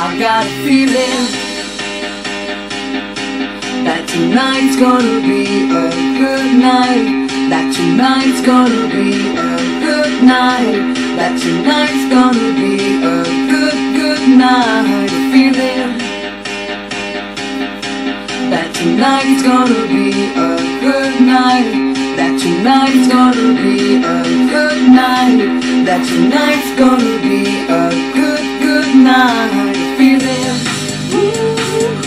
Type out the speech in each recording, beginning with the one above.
I got a feeling that tonight's gonna be a good night. That tonight's gonna be a good night. That tonight's gonna be a good, good night. Feeling that tonight's gonna be a good night. That tonight's gonna be a good night. That tonight's gonna be a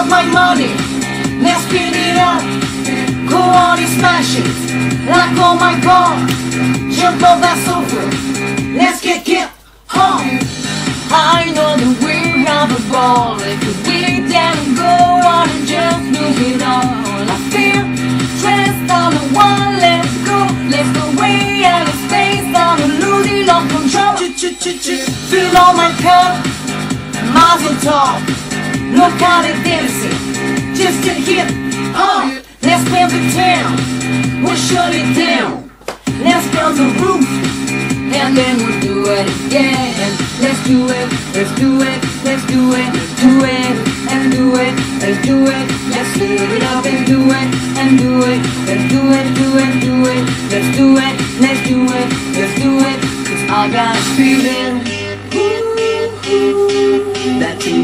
got my money, let's speed it up. Go on and smash it, like oh my god. Jump off that sofa, let's get it home. I know that we have a ball, if we can go on and just lose it all. I feel stressed, I'm the one, let's go, let's go way out of space, I'm losing all control. Feel on my cup, mazel tov. How dancing, just to hit up. Let's build the town, we'll shut it down. Let's build the roof, and then we'll do it again. Let's do it, let's do it, let's do it, do it, and do it, let's do it. Let's live it up and do it, and do it, let's do it, do it, do it. Let's do it, let's do it, let's do it. Cause I got a feeling.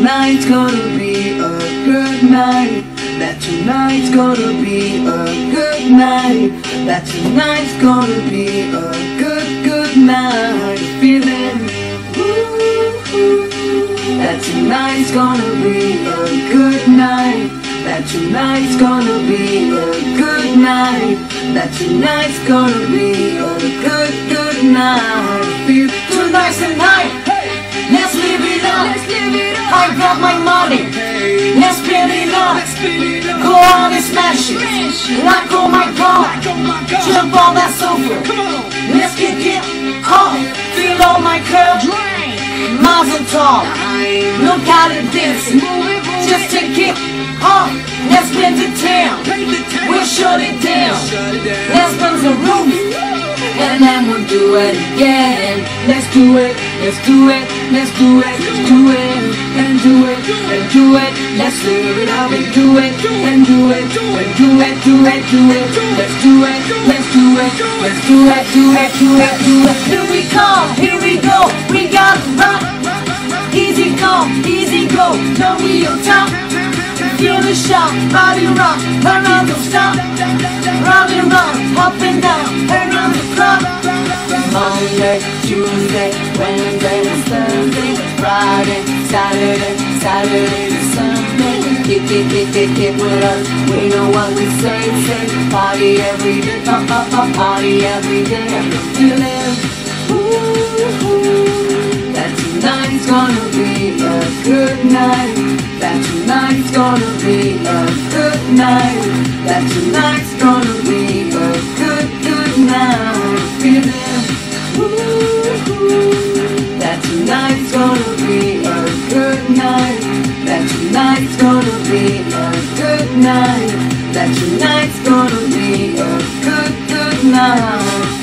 Tonight's gonna be a good night. That tonight's gonna be a good night. That tonight's gonna be a good, good night. Feeling that tonight's gonna be a good night. That tonight's gonna be a good night. That tonight's gonna be a good, good night. Feel Tonight's the night. Let's live it up. I got my money. Let's spin it up. Go on and smash it. Like oh my god. Oh Jump on that sofa. Let's kick it home. Feel on my curve. Mazel tov. Look how they dancing. Just take it off. Let's spin the town. We'll shut it down. Let's burn the roof. Do it again. Let's do it, let's do it, let's do it, let's do it, and do it, and do it. Let's live it up and do it, and do it, and do it, do it, do it. Let's do it, let's do it, let's do it, do it, do it, do it. Here we come, here we go, we got rock. Easy come, easy go, no real top. Feel the shock, body rock, the stop. Round and round, up and down, the clock. Monday, Tuesday, Wednesday, Thursday, Friday, Saturday, Saturday to Sunday. Kick, kick, kick, kick, kick with us. We know what we say, say. Party every day, uh, uh, uh, party every day. Feeling, ooh, ooh, that tonight's gonna be a good night. That tonight's gonna be a good night. That tonight's gonna be tonight's gonna be a good, good night.